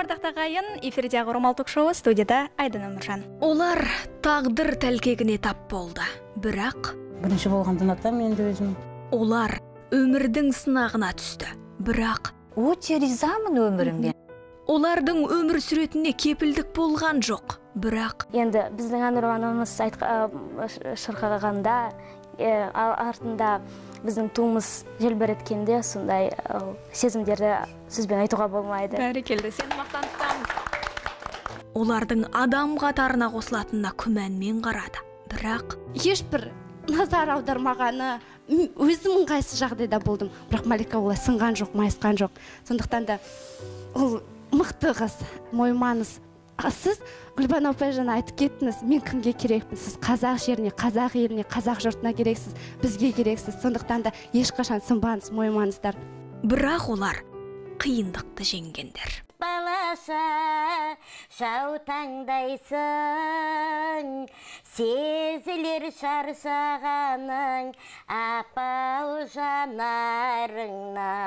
ардактуу агайын эфирде оромал ток шоу студияда айдана өмүржан олар тагдыр тәлкегине тап болду бирок биринчи болгондон атам энди өзүм олар өмүрдүң сынагына түштү бирок өте ризамын өмірімге олардын өмүр сүрөтүнө кепилдик болгон жок бирок енді біздің әнұр анамыз шырқағанда артында біздің туымыз желбіреткенде сондай сезімдерді сөзбен айтуға болмайды. Бәрекелді сени мактанып кутабыз олардын адам катарына косулатынына күмәнмен карады бирок ешбір назар аудармағаны өзім ыңғайсыз жағдайда болдым. Бірақ малика олай сынған жоқ майысқан жоқ. Сондықтан да ол мықты қыз мойымаңыз сіз гүлбану апай жаңа айтып кеттіңіз мен кімге керекпін? Сіз қазақ жеріне қазақ еліне қазақ жұртына керексіз бізге керексіз. Сондықтан да ешқашан сынбаңыз мойымаңыздар бірақ олар қиындықты жеңгендер. Балаша жаутаңдайсың сезілер шаршағаның апау жанарыңнан.